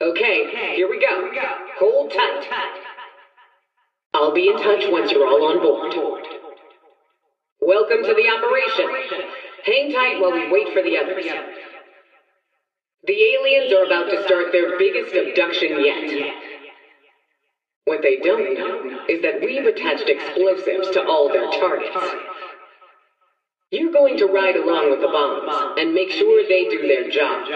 Okay, here we go. Hold tight. I'll be in touch once you're all on board. Welcome to the operation. Hang tight while we wait for the others. The aliens are about to start their biggest abduction yet. What they don't know is that we've attached explosives to all their targets. You're going to ride along with the bombs and make sure they do their job.